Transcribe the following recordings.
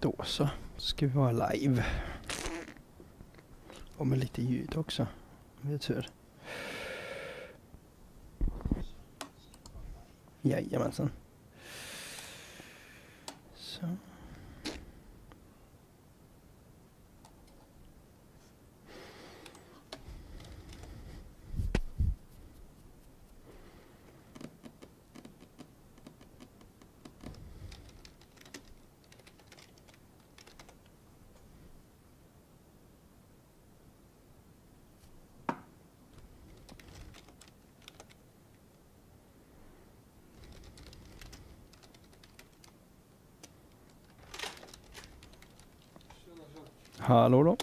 Då så, ska vi vara live. Och med lite ljud också. Om vi har tur. Jajamensan. Så. Hallå då.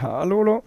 Hallå då.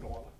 Norland.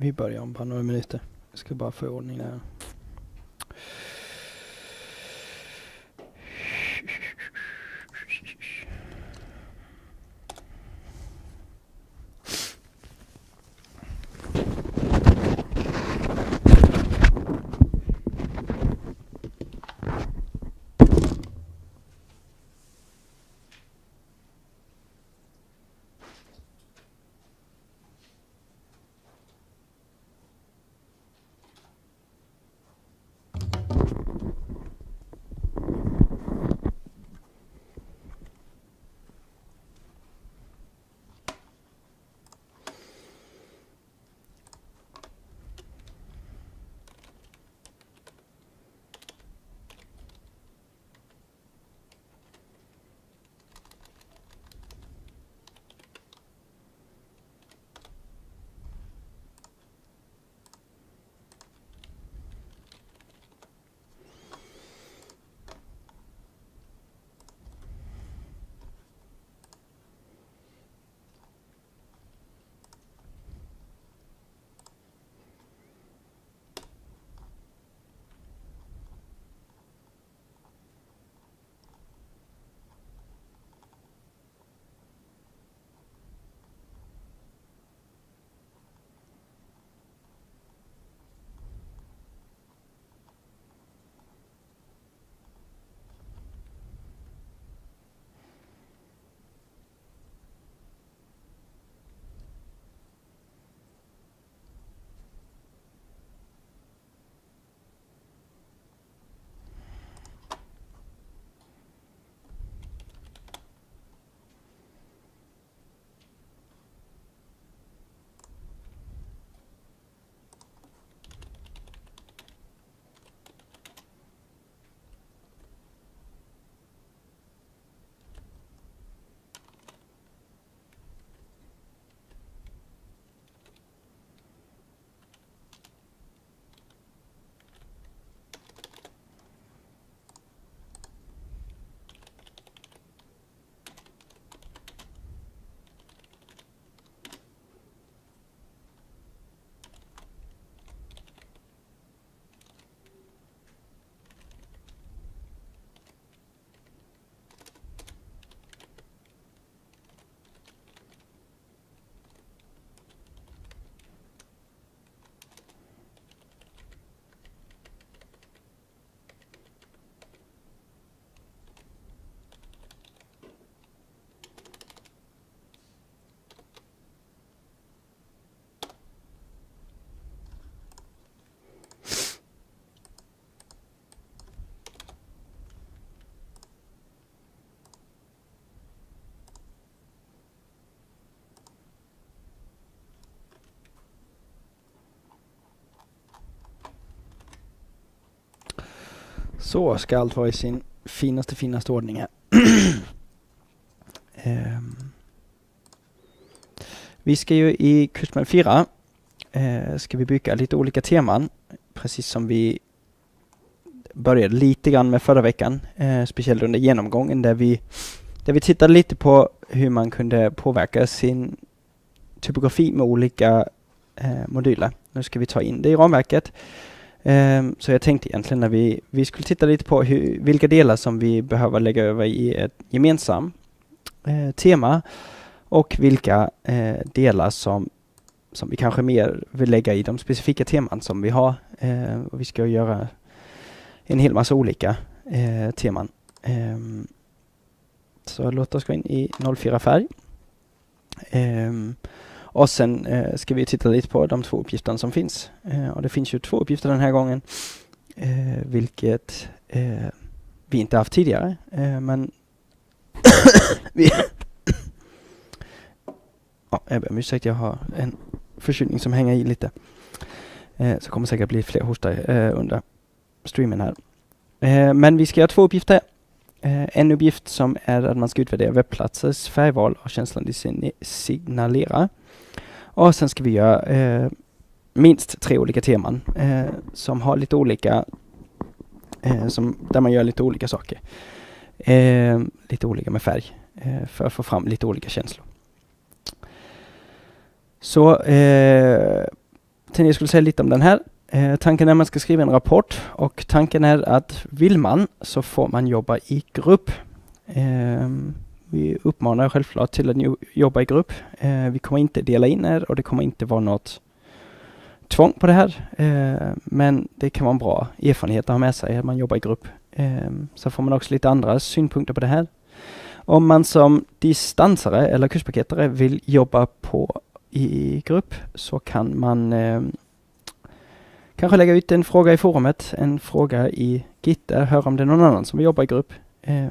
Vi börjar om bara några minuter. Jag ska bara få ordning där. Så ska allt vara i sin finaste, finaste ordning här. Ehm. Vi ska ju i Kursman 4 eh, ska vi bygga lite olika teman, precis som vi började lite grann med förra veckan, eh, speciellt under genomgången där vi, där vi tittade lite på hur man kunde påverka sin typografi med olika eh, moduler. Nu ska vi ta in det i ramverket. Um, så jag tänkte egentligen när vi, vi skulle titta lite på hur, vilka delar som vi behöver lägga över i ett gemensamt eh, tema och vilka eh, delar som, som vi kanske mer vill lägga i de specifika teman som vi har. Ehm, och vi ska göra en hel massa olika eh, teman. Ehm, så låt oss gå in i 04 färg. Och sen eh, ska vi titta lite på de två uppgifterna som finns. Eh, och det finns ju två uppgifter den här gången, eh, vilket eh, vi inte haft tidigare. Eh, men vi ja, jag ber om ursäkt, jag har en förkylning som hänger i lite. Eh, så kommer säkert bli fler hostar eh, under streamen här. Eh, men vi ska göra två uppgifter. Eh, en uppgift som är att man ska utvärdera webbplatsers färgval och känslan de signalerar. Och sen ska vi göra eh, minst tre olika teman eh, som har lite olika, eh, som, där man gör lite olika saker. Eh, lite olika med färg eh, för att få fram lite olika känslor. Så eh, tänkte jag skulle säga lite om den här. Eh, tanken är att man ska skriva en rapport och tanken är att vill man så får man jobba i grupp. Eh, vi uppmanar självklart till att jobba i grupp. Eh, vi kommer inte dela in er och det kommer inte vara något tvång på det här. Eh, men det kan vara en bra erfarenhet att ha med sig att man jobbar i grupp. Eh, så får man också lite andra synpunkter på det här. Om man som distansare eller kurspaketare vill jobba på i grupp så kan man eh, kanske lägga ut en fråga i forumet, en fråga i Gitter, höra om det är någon annan som vill jobba i grupp. Eh,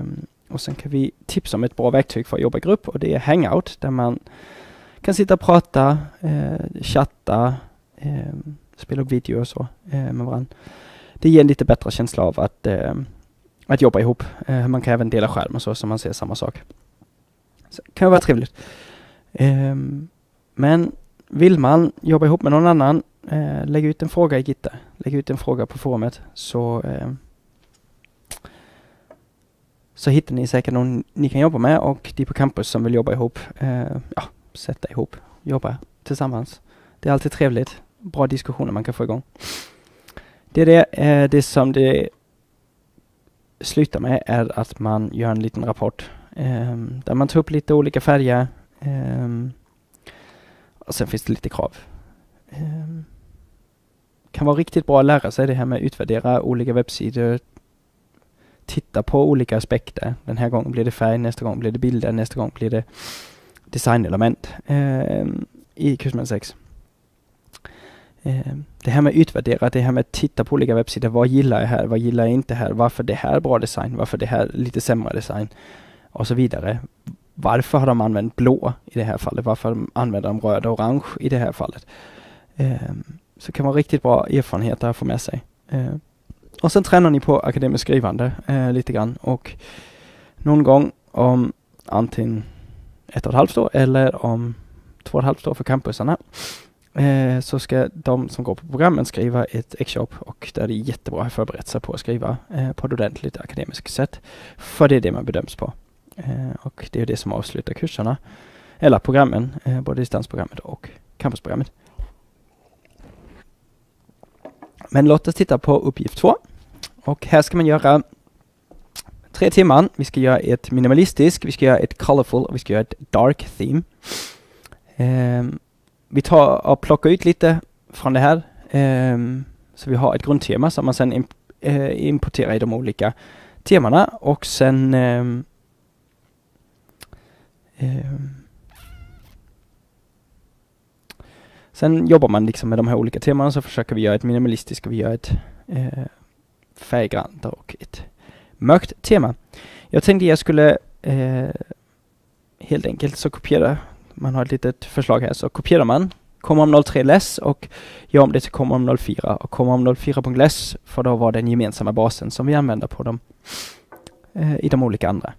och sen kan vi tipsa om ett bra verktyg för att jobba i grupp och det är Hangout där man kan sitta och prata, eh, chatta, eh, spela upp video och så eh, med varandra. Det ger en lite bättre känsla av att, eh, att jobba ihop. Eh, man kan även dela skärm och så, så man ser samma sak. Så det kan vara trevligt. Ehm, men vill man jobba ihop med någon annan, eh, lägg ut en fråga i Gitte. Lägg ut en fråga på forumet så eh, så hittar ni säkert någon ni kan jobba med och de på campus som vill jobba ihop, eh, ja, sätta ihop, jobba tillsammans. Det är alltid trevligt. Bra diskussioner man kan få igång. Det är det, eh, det som det slutar med är att man gör en liten rapport eh, där man tar upp lite olika färger eh, och sen finns det lite krav. Eh, kan vara riktigt bra att lära sig det här med att utvärdera olika webbsidor, titta på olika aspekter. Den här gången blir det färg, nästa gång blir det bilder, nästa gång blir det designelement eh, i kursmodell 6. Eh, det här med utvärdera, det här med att titta på olika webbsidor. Vad gillar jag här? Vad gillar jag inte här? Varför det här bra design? Varför det här lite sämre design? Och så vidare. Varför har de använt blå i det här fallet? Varför använder de röd och orange i det här fallet? Eh, så kan vara riktigt bra erfarenheter att få med sig. Ehm, och sen tränar ni på akademiskt skrivande eh, lite grann och någon gång om antingen ett och ett halvt år eller om två och ett halvt år för campusarna eh, så ska de som går på programmen skriva ett exjobb och där är det jättebra att förberett sig på att skriva eh, på ett ordentligt akademiskt sätt. För det är det man bedöms på. Eh, och det är det som avslutar kurserna, eller programmen, eh, både distansprogrammet och campusprogrammet. Men låt oss titta på uppgift två. Och här ska man göra tre teman. Vi ska göra ett minimalistiskt, vi ska göra ett colorful och vi ska göra ett dark theme. Um, vi tar och plockar ut lite från det här. Um, så vi har ett grundtema som man sen imp uh, importerar i de olika temana och sen um, Sen jobbar man liksom med de här olika temana så försöker vi göra ett minimalistiskt och vi gör ett eh, färggrant och ett mörkt tema. Jag tänkte jag skulle eh, helt enkelt så kopiera, man har ett litet förslag här, så kopierar man Kom om 03 less och gör om det till Kom om 04 och Kom om 04.less för då var den gemensamma basen som vi använder på dem eh, i de olika andra.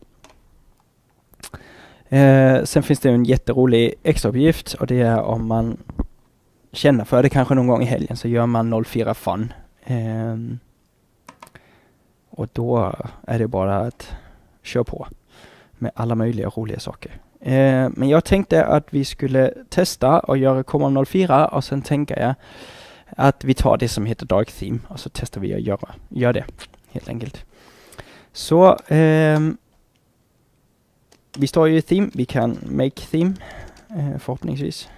Eh, sen finns det en jätterolig extrauppgift och det är om man känner för det kanske någon gång i helgen så gör man 04 fun. Um, och då är det bara att köra på med alla möjliga roliga saker. Uh, men jag tänkte att vi skulle testa och göra komma 04 och sen tänker jag att vi tar det som heter Dark Theme och så testar vi att göra, gör det helt enkelt. Så um, vi står ju i Theme, vi kan Make Theme eh, förhoppningsvis.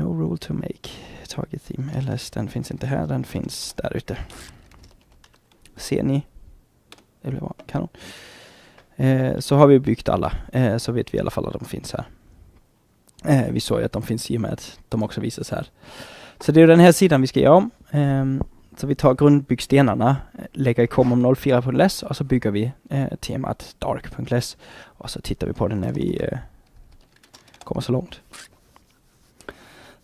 No rule to make target theme, eller den finns inte här, den finns där ute. Ser ni? Det blir bra, kanon. Eh, så har vi byggt alla, eh, så vet vi i alla fall att de finns här. Eh, vi såg ju att de finns i och med att de också visas här. Så det är den här sidan vi ska göra om. Ehm, så vi tar grundbyggstenarna, lägger i common04.less och så bygger vi eh, temat dark.less och så tittar vi på det när vi eh, kommer så långt.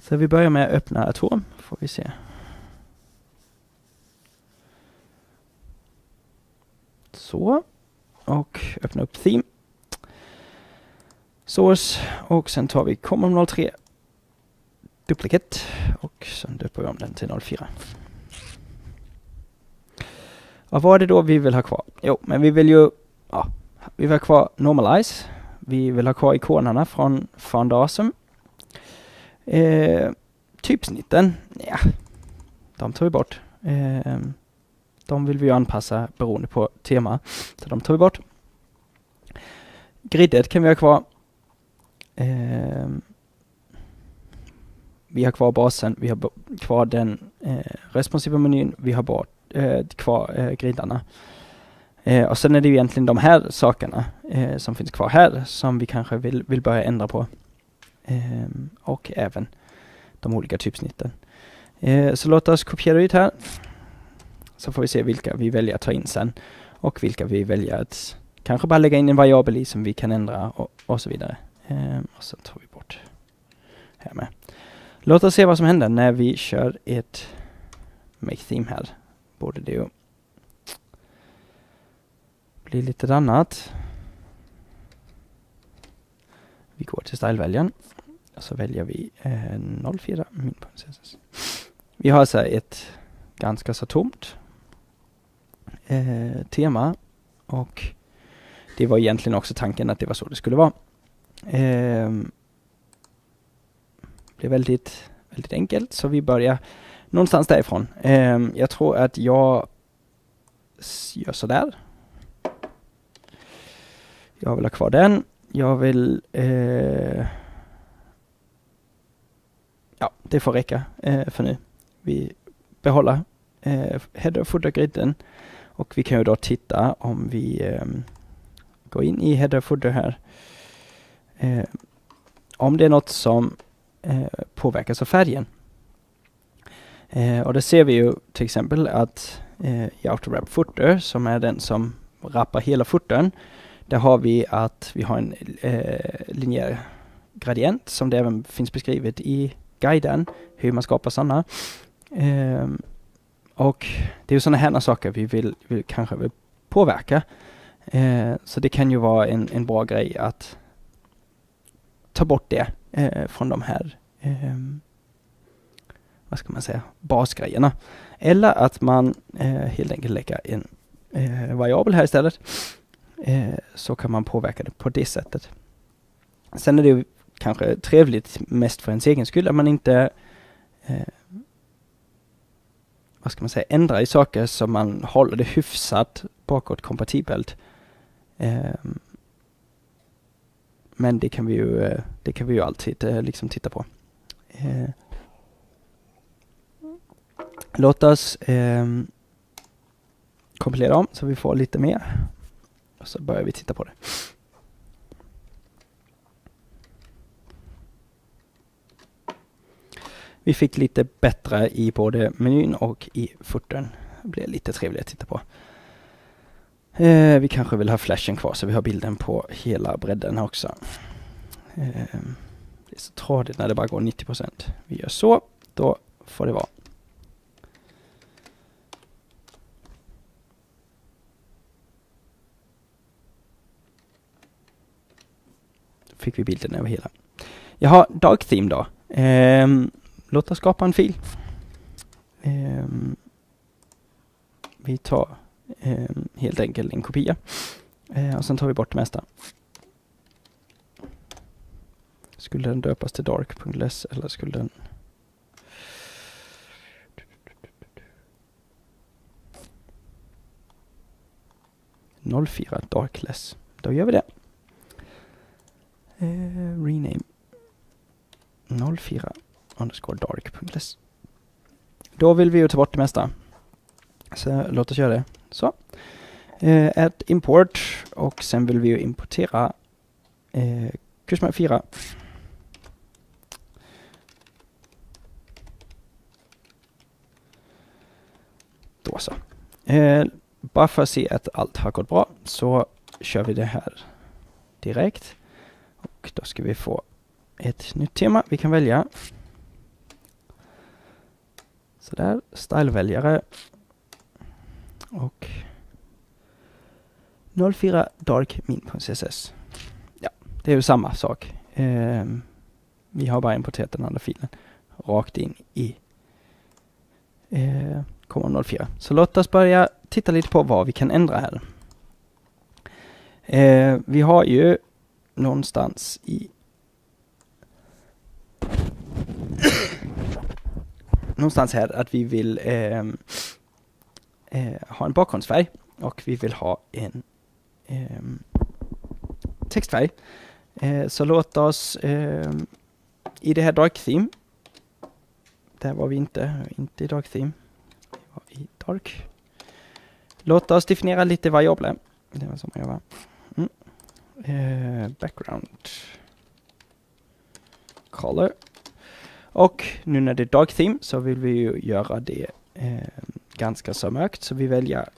Så vi börjar med att öppna Atom, får vi se. Så. Och öppna upp Theme. Source och sen tar vi Common 03 Duplicate och sen döper vi om den till 04. Och vad är det då vi vill ha kvar? Jo, men vi vill ju, ja, vi vill ha kvar Normalize. Vi vill ha kvar ikonerna från Foundasum. Eh, typsnitten, ja, de tar vi bort. Eh, de vill vi ju anpassa beroende på tema, så de tar vi bort. Griddet kan vi ha kvar. Eh, vi har kvar basen, vi har kvar den eh, responsiva menyn, vi har bort, eh, kvar eh, gridarna. Eh, och sen är det ju egentligen de här sakerna eh, som finns kvar här som vi kanske vill, vill börja ändra på. Eh, och även de olika typsnitten. Eh, så låt oss kopiera ut här. Så får vi se vilka vi väljer att ta in sen och vilka vi väljer att kanske bara lägga in en variabel i som vi kan ändra och, och så vidare. Eh, och så tar vi bort här med. Låt oss se vad som händer när vi kör ett make theme här. Borde det ju bli lite annat. Vi går till styleväljaren och så väljer vi eh, 04 min.css. Vi har så ett ganska så tomt eh, tema och det var egentligen också tanken att det var så det skulle vara. Eh, blev väldigt, väldigt enkelt så vi börjar någonstans därifrån. Eh, jag tror att jag gör sådär. Jag vill ha kvar den. Jag vill eh, Ja, det får räcka eh, för nu. Vi behåller eh, header och footer griden och vi kan ju då titta om vi eh, går in i header och footer här. Eh, om det är något som eh, påverkas av färgen. Eh, och det ser vi ju till exempel att eh, i AutoWrap Footer, som är den som rappar hela footern, där har vi att vi har en eh, linjär gradient som det även finns beskrivet i guiden, hur man skapar sådana. Um, ehm, och det är sådana här saker vi vill, vill kanske vill påverka. Uh, så det kan ju vara en, en bra grej att ta bort det uh, från de här, um, vad ska man säga, basgrejerna. Eller att man eh, helt enkelt lägger en eh, variabel här istället. Eh, så kan man påverka det på det sättet. Sen är det kanske trevligt mest för ens egen skull att man inte eh, vad ska man säga, ändrar i saker så man håller det hyfsat bakåtkompatibelt. Eh, men det kan vi ju, eh, det kan vi ju alltid eh, liksom titta på. Eh, låt oss eh, kompilera om så vi får lite mer. Och så börjar vi titta på det. Vi fick lite bättre i både menyn och i footern. Det blev lite trevligare att titta på. Eh, vi kanske vill ha flashen kvar så vi har bilden på hela bredden också. Eh, Det är så tradigt när det bara går 90 procent. Vi gör så, då får det vara. Då fick vi bilden över hela. Jag har Dark Theme då. Ehm, låt oss skapa en fil. Ehm, vi tar ehm, helt enkelt en kopia. Ehm, och sen tar vi bort det mesta. Skulle den döpas till dark.less eller skulle den ...04 darkless. Då gör vi det. Eh, rename 04 underscore dark.less. Då vill vi ju ta bort det mesta. Så låt oss göra det. Så. Eh, add import och sen vill vi ju importera eh, kursmark 4. Då så. Eh, bara för att se att allt har gått bra så kör vi det här direkt. Och då ska vi få ett nytt tema vi kan välja. Sådär, styleväljare. Och 04 dark min.css. Ja, det är ju samma sak. Eh, vi har bara importerat den andra filen rakt in i eh, 04. Så låt oss börja titta lite på vad vi kan ändra här. Eh, vi har ju någonstans i någonstans här att vi vill eh, eh, ha en bakgrundsfärg och vi vill ha en eh, textfärg. Eh, så låt oss ehm, i det här dark theme. Där var vi inte, inte i dark theme. Vi var i dark. Låt oss definiera lite variabler. Det var så man var. mm. eh, background color. Och nu när det är dark theme så vill vi ju göra det eh, ganska så mörkt så vi väljer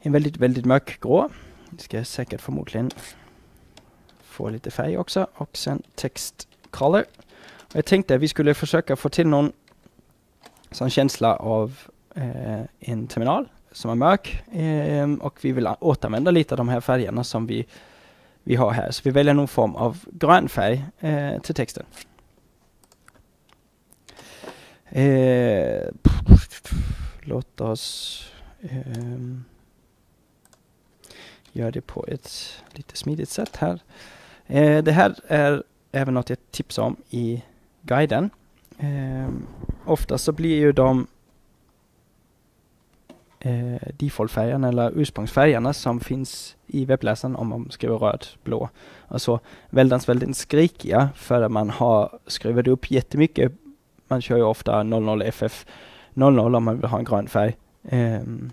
en väldigt, väldigt mörkgrå. Vi ska säkert förmodligen få lite färg också och sen text color. Och jag tänkte att vi skulle försöka få till någon sån känsla av eh, en terminal som är mörk eh, och vi vill återanvända lite av de här färgerna som vi vi har här. Så vi väljer någon form av grön färg eh, till texten. Eh, låt oss eh, göra det på ett lite smidigt sätt här. Eh, det här är även något jag tipsar om i guiden. Eh, ofta så blir ju de eh, defaultfärgerna eller ursprungsfärgerna som finns i webbläsaren om man skriver röd, blå alltså, och så väldigt, väldigt skrikiga för att man har skruvat upp jättemycket. Man kör ju ofta 00FF 00 om man vill ha en grön färg. Um,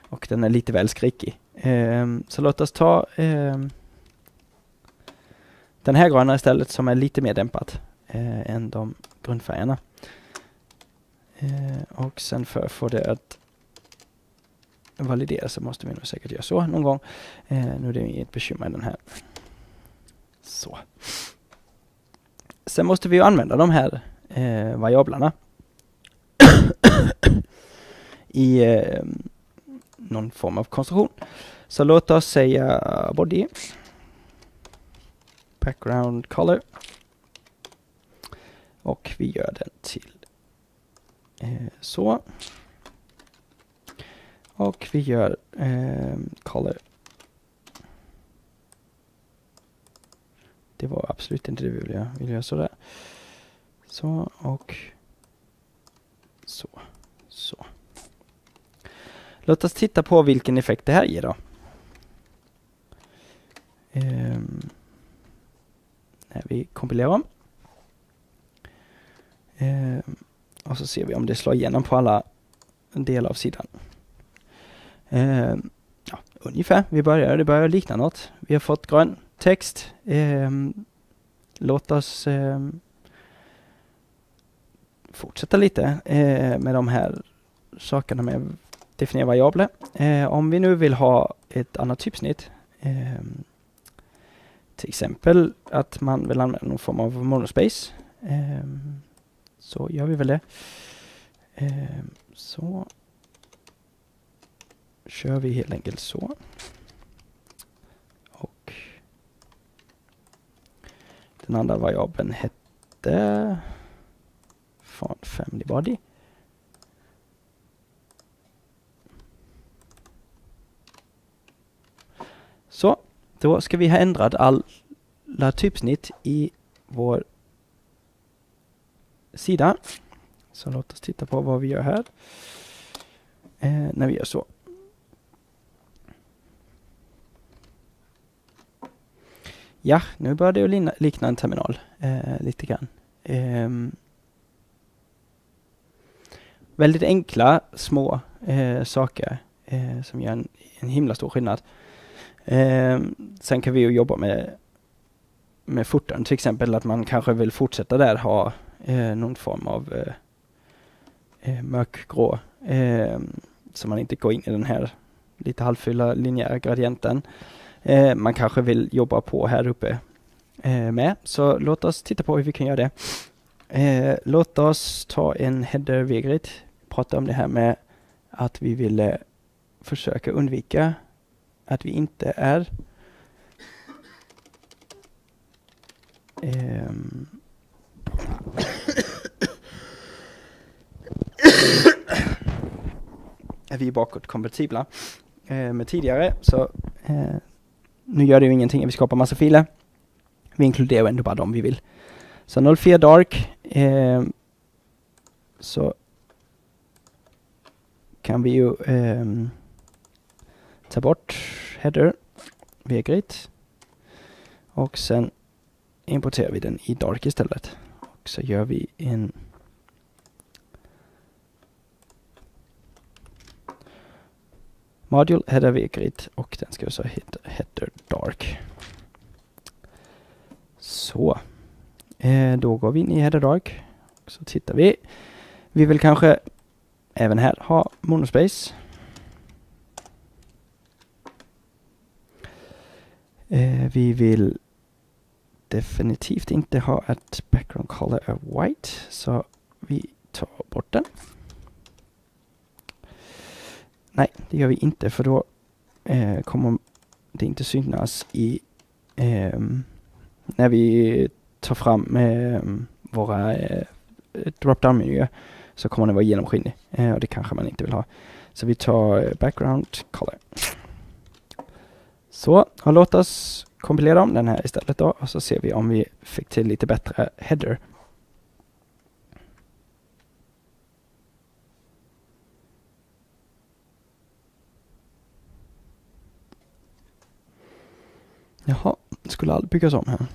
och den är lite väl skrikig. Um, så låt oss ta um, den här gröna istället som är lite mer dämpad uh, än de grundfärgerna. Uh, och sen för att få det att validera så måste vi nog säkert göra så någon gång. Eh, nu är det inget bekymmer i den här. Så. Sen måste vi använda de här eh, variablerna i eh, någon form av konstruktion. Så låt oss säga body background color och vi gör den till eh, så. Och vi gör eh, color. Det var absolut inte det vi ville göra. Vi vill göra sådär. Så och så. Så. Låt oss titta på vilken effekt det här ger då. Um, när vi kompilerar om. Um, och så ser vi om det slår igenom på alla delar av sidan. Eh, ja, ungefär. Vi börjar, det börjar likna något. Vi har fått grön text. Eh, låt oss eh, fortsätta lite eh, med de här sakerna med definiera variabler. Eh, om vi nu vill ha ett annat typsnitt, eh, till exempel att man vill använda någon form av monospace. Um, så gör vi väl det. Ehm, så kör vi helt enkelt så. Och den andra variabeln hette font family body. Så, då ska vi ha ändrat alla typsnitt i vår sida. Så låt oss titta på vad vi gör här. Eh, när vi gör så. Ja, nu börjar det ju likna en terminal eh, lite grann. Eh, väldigt enkla små eh, saker eh, som gör en, en himla stor skillnad. Eh, sen kan vi ju jobba med, med foton, till exempel att man kanske vill fortsätta där ha eh, någon form av eh, eh mörkgrå eh, så man inte går in i den här lite halvfulla linjära gradienten. Eh, man kanske vill jobba på här uppe eh, med, så låt oss titta på hur vi kan göra det. Eh, låt oss ta en header v prata om det här med att vi ville försöka undvika att vi inte är um, är vi bakåtkompatibla eh, med tidigare. Så eh, nu gör det ju ingenting att vi skapar massa filer. Vi inkluderar ändå bara de vi vill. Så 04 dark eh, så kan vi ju eh, ta bort header, v-grit och sen importerar vi den i dark istället. Och så gör vi en module header v-grit och den ska så heta header dark. Så, eh, då går vi in i header dark. Så tittar vi. Vi vill kanske även här ha monospace. Eh, vi vill definitivt inte ha ett background color är white, så vi tar bort den. Nej, det gör vi inte för då eh, kommer det inte synas i eh, när vi tar fram eh, våra eh, drop-down-menyer så kommer den vara genomskinlig eh, och det kanske man inte vill ha. Så vi tar eh, background color. Så, och låt oss kompilera om den här istället då och så ser vi om vi fick till lite bättre header. Jaha, skulle allt byggas om här?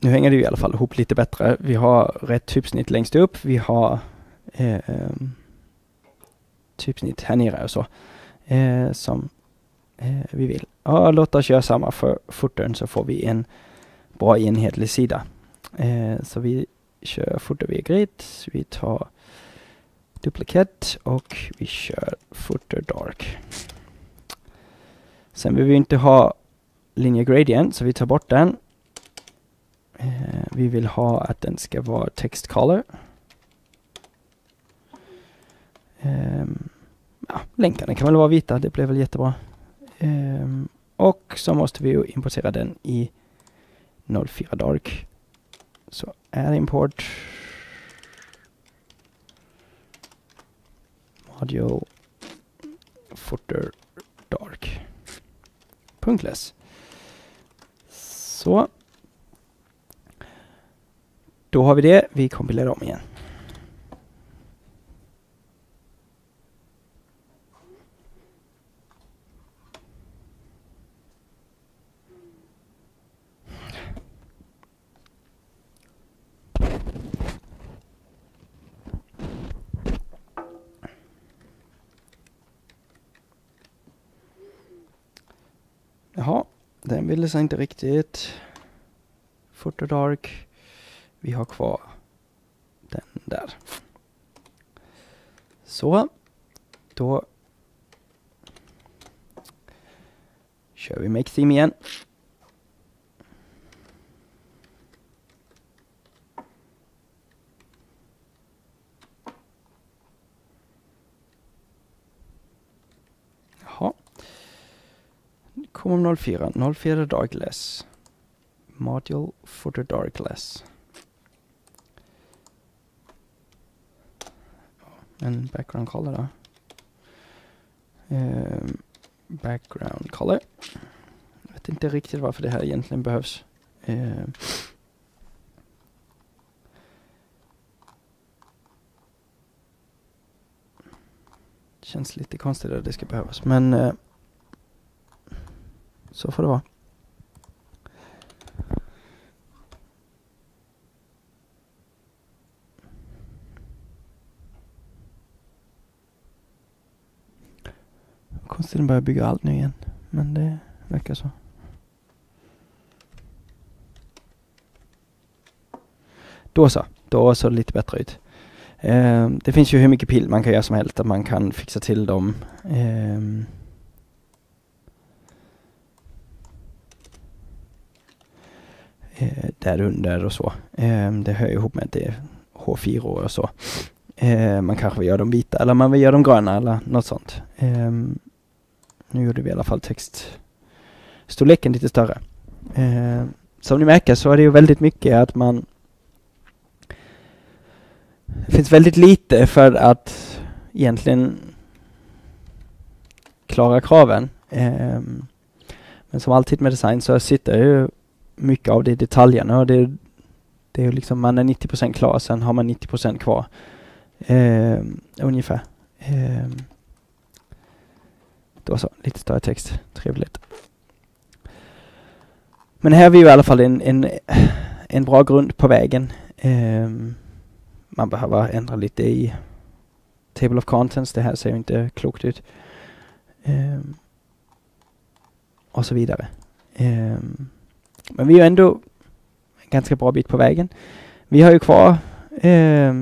Nu hänger det i alla fall ihop lite bättre. Vi har rätt typsnitt längst upp. Vi har eh, ehm, typsnitt här nere och så eh, som eh, vi vill. Ja, låt oss göra samma för footern så får vi en bra enhetlig sida. Eh, så vi kör footer via grid. Vi tar duplicate och vi kör footer dark. Sen vill vi inte ha linje gradient så vi tar bort den. Eh, vi vill ha att den ska vara text color. Eh, ja, länkarna kan väl vara vita, det blev väl jättebra. Eh, och så måste vi ju importera den i 04 dark. Så är import module footer dark. Punktless. Så. Då har vi det. Vi kompilerar om igen. Jaha, den ville sig inte riktigt. Dark. Vi har kvar den där. Så, då kör vi Maxim igen. Jaha. Kom 04, 04 Darkless. Module for the Darkless. En background color då. Um, background color. Jag vet inte riktigt varför det här egentligen behövs. Um, känns lite konstigt att det ska behövas men uh, så får det vara. Konstigt att börja bygga allt nu igen. Men det verkar så. Då så. Då såg det lite bättre ut. Eh, det finns ju hur mycket pil man kan göra som helst. Att man kan fixa till dem. Eh, eh, där under och så. Eh, det hör ihop med att det är H4 och så. Eh, man kanske vill göra dem vita eller man vill göra dem gröna eller något sånt. Eh, nu gjorde vi i alla fall textstorleken lite större. Eh, som ni märker så är det ju väldigt mycket att man det finns väldigt lite för att egentligen klara kraven. Eh, men som alltid med design så sitter ju mycket av det detaljerna och det, det är ju liksom man är 90% klar, sen har man 90% kvar. Eh, ungefär. Eh, då så, lite större text. Trevligt. Men här har vi ju i alla fall en, en, en bra grund på vägen. Eh, man behöver ändra lite i Table of Contents. Det här ser ju inte klokt ut. Eh, och så vidare. Eh, men vi är ändå en ganska bra bit på vägen. Vi har ju kvar eh,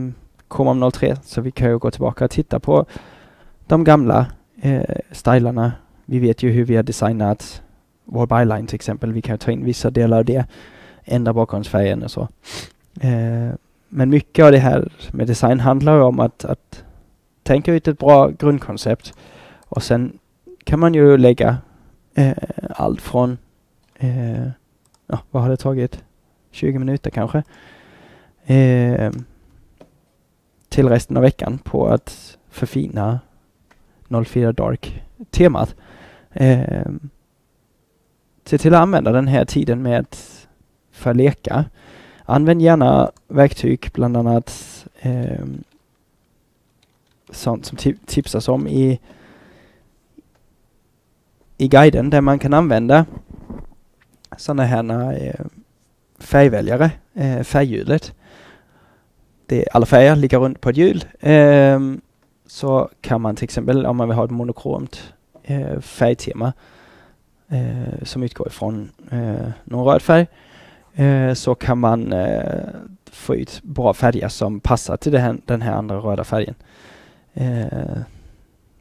KMOM 03 så vi kan ju gå tillbaka och titta på de gamla eh, stylarna. Vi vet ju hur vi har designat vår byline till exempel. Vi kan ta in vissa delar av det, ändra bakgrundsfärgen och så. Eh, men mycket av det här med design handlar om att, att tänka ut ett bra grundkoncept och sen kan man ju lägga eh, allt från, eh, ja, vad har det tagit? 20 minuter kanske. Eh, till resten av veckan på att förfina 04 Dark-temat. Eh, se till att använda den här tiden med att förleka. Använd gärna verktyg, bland annat eh, sånt som tipsas om i, i guiden där man kan använda sådana här eh, färgväljare, eh, färghjulet. Det, alla färger ligger runt på ett hjul. Eh, så kan man till exempel om man vill ha ett monokromt eh, färgtema eh, som utgår ifrån eh, någon röd färg eh, så kan man eh, få ut bra färger som passar till här, den här andra röda färgen. Eh,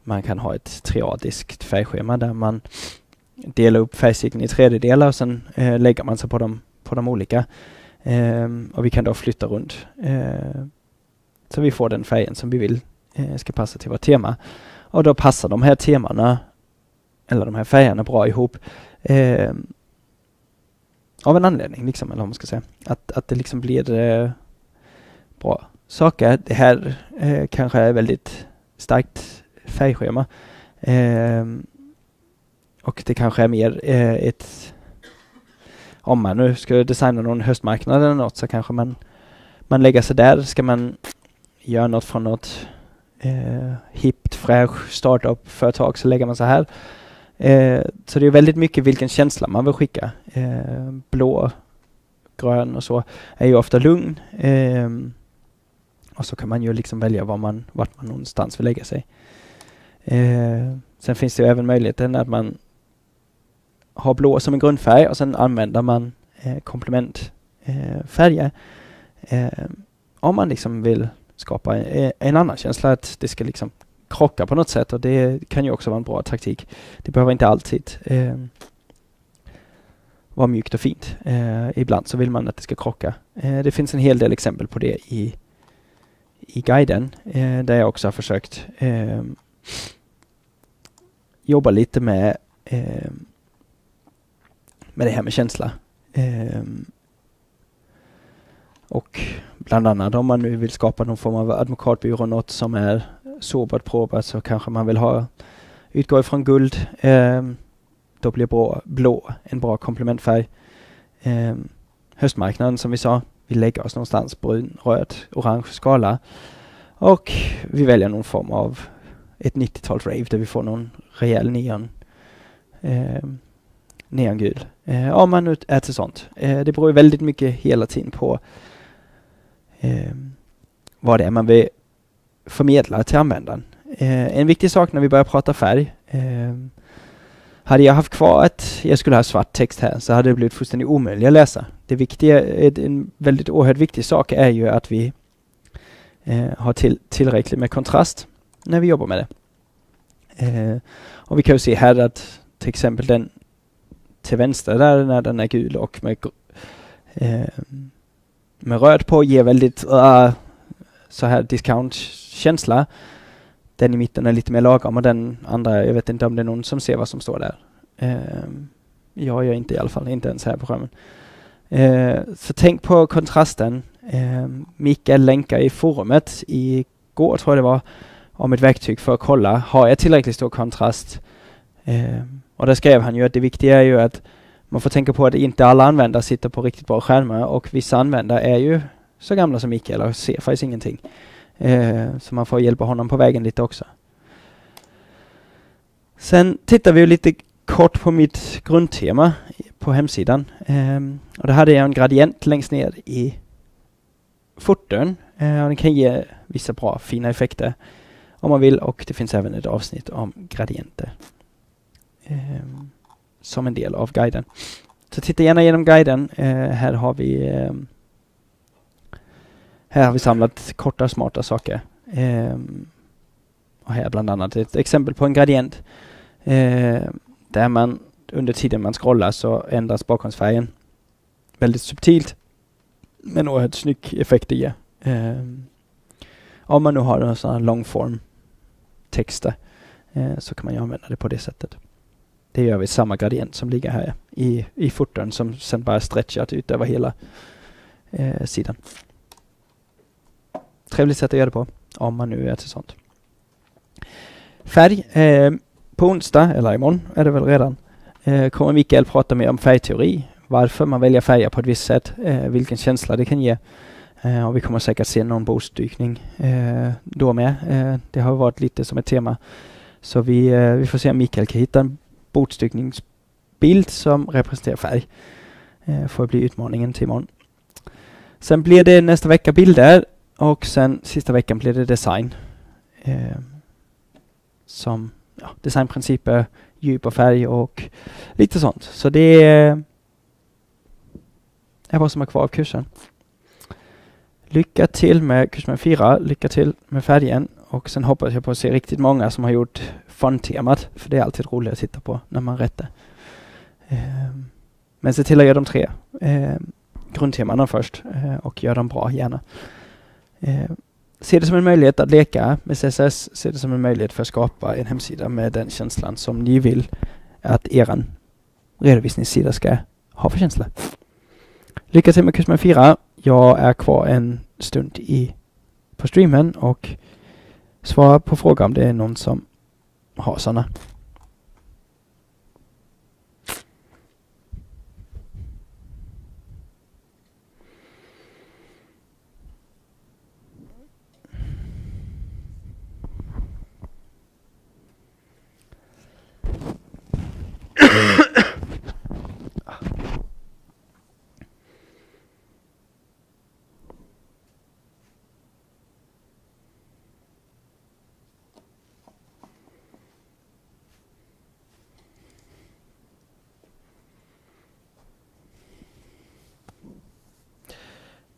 man kan ha ett triadiskt färgschema där man dela upp färgcirkeln i tredjedelar och sen eh, lägger man sig på de, på de olika. Ehm, och vi kan då flytta runt ehm, så vi får den färgen som vi vill eh, ska passa till vårt tema. Och då passar de här temana, eller de här färgerna bra ihop eh, av en anledning, liksom, eller vad man ska säga. Att, att det liksom blir eh, bra saker. Det här eh, kanske är väldigt starkt färgschema. Eh, och det kanske är mer eh, ett om man nu ska designa någon höstmarknad eller något så kanske man, man lägger sig där. Ska man göra något från något eh, hippt, fräscht startup-företag så lägger man så här. Eh, så det är väldigt mycket vilken känsla man vill skicka. Eh, blå, grön och så är ju ofta lugn. Eh, och så kan man ju liksom välja var man, vart man någonstans vill lägga sig. Eh, sen finns det ju även möjligheten att man har blå som en grundfärg och sen använder man eh, komplementfärger. Eh, eh, om man liksom vill skapa en, eh, en annan känsla att det ska liksom krocka på något sätt och det kan ju också vara en bra taktik. Det behöver inte alltid eh, vara mjukt och fint. Eh, ibland så vill man att det ska krocka. Eh, det finns en hel del exempel på det i, i guiden eh, där jag också har försökt eh, jobba lite med eh, med det här med känsla. Um, och bland annat om man nu vill skapa någon form av advokatbyrå, något som är sårbart, provat så kanske man vill ha utgå ifrån guld. Um, då blir blå, blå en bra komplementfärg. Um, höstmarknaden som vi sa, vi lägger oss någonstans brun, röd, orange skala. Och vi väljer någon form av ett 90-tals rave där vi får någon rejäl neon Um, neongul. Eh, om man nu äter sånt. Eh, det beror väldigt mycket hela tiden på eh, vad det är man vill förmedla till användaren. Eh, en viktig sak när vi börjar prata färg. Eh, hade jag haft kvar att jag skulle ha svart text här så hade det blivit fullständigt omöjligt att läsa. Det viktiga, en väldigt oerhört viktig sak är ju att vi eh, har till, tillräckligt med kontrast när vi jobbar med det. Eh, och vi kan ju se här att till exempel den till vänster där när den är gul och med, eh, med röd på ger väldigt uh, så här discount-känsla. Den i mitten är lite mer lagom och den andra, jag vet inte om det är någon som ser vad som står där. Eh, jag gör inte i alla fall, inte ens här på skärmen. Eh, så tänk på kontrasten. Eh, Mikael länkar i forumet igår tror jag det var om ett verktyg för att kolla, har jag tillräckligt stor kontrast? Eh, och där skrev han ju att det viktiga är ju att man får tänka på att inte alla användare sitter på riktigt bra skärmar och vissa användare är ju så gamla som Mikael och ser faktiskt ingenting. Eh, så man får hjälpa honom på vägen lite också. Sen tittar vi lite kort på mitt grundtema på hemsidan. Eh, och då hade jag en gradient längst ner i foten. Eh, och den kan ge vissa bra fina effekter om man vill och det finns även ett avsnitt om gradienter eh, som en del av guiden. Så titta gärna igenom guiden. Eh, här har vi eh, här har vi samlat korta smarta saker. Ehm, och här bland annat ett exempel på en gradient eh, där man under tiden man scrollar så ändras bakgrundsfärgen väldigt subtilt men oerhört snygg effekt det ger. Eh, om man nu har en sån här långform texter eh, så kan man ju använda det på det sättet. Det gör vi samma gradient som ligger här i, i footern som sen bara stretchat ut över hela eh, sidan. Trevligt sätt att göra det på, om man nu äter sånt. Färg. Eh, på onsdag, eller imorgon är det väl redan, eh, kommer Mikael prata mer om färgteori. Varför man väljer färger på ett visst sätt, eh, vilken känsla det kan ge. Eh, och vi kommer säkert se någon bordsdykning eh, då med. Eh, det har varit lite som ett tema. Så vi, eh, vi får se om Mikael kan hitta en bordstyckningsbild som representerar färg. Eh, får bli utmaningen till imorgon. Sen blir det nästa vecka bilder och sen sista veckan blir det design. Eh, som ja, designprinciper, djup och färg och lite sånt. Så det är vad som är kvar av kursen. Lycka till med kurs nummer 4, lycka till med färgen och sen hoppas jag på att se riktigt många som har gjort fun-temat, för det är alltid roligt att titta på när man rättar. Eh, men se till att göra de tre eh, grundtemana först eh, och gör dem bra gärna. Eh, se det som en möjlighet att leka med CSS, se det som en möjlighet för att skapa en hemsida med den känslan som ni vill att er redovisningssida ska ha för känsla. Lycka till med Kusman 4. Jag är kvar en stund i, på streamen och Svara på frågan om det är någon som har sådana.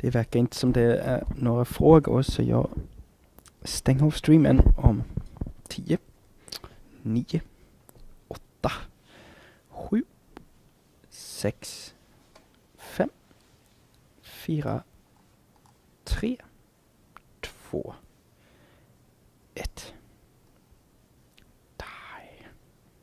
Det verkar inte som det är några frågor så jag stänger av streamen om 10, 9, 8, 7, 6, 5, 4, 3, 2,